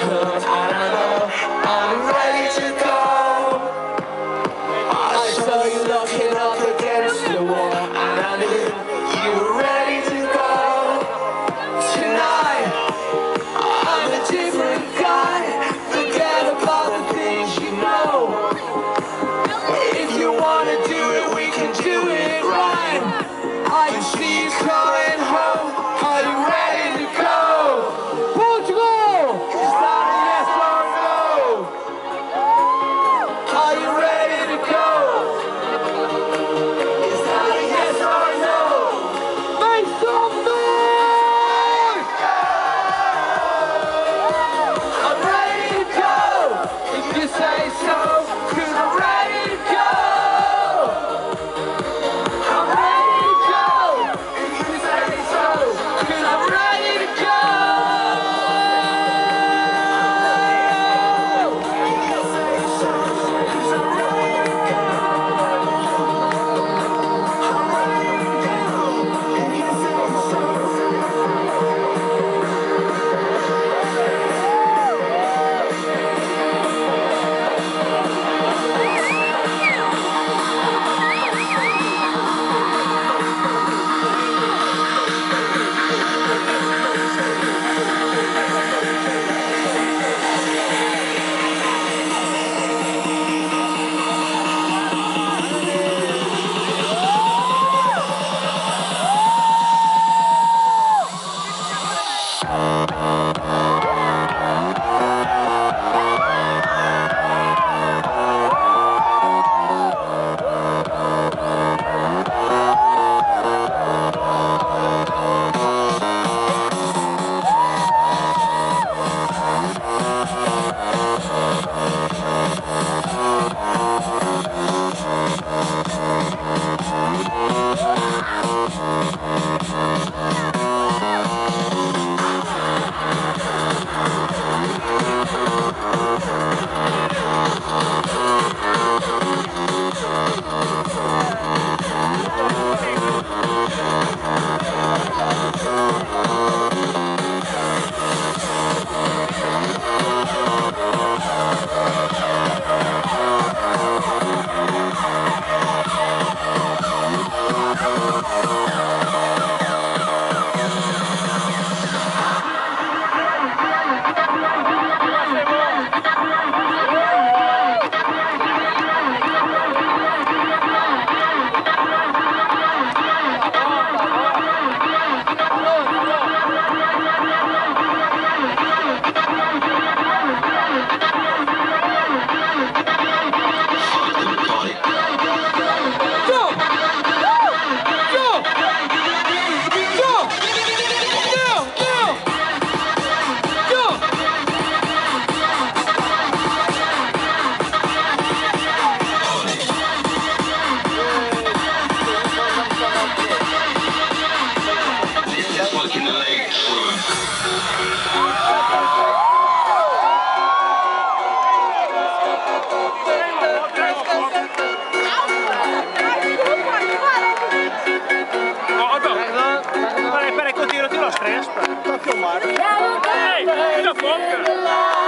I know Está a filmar. Ei,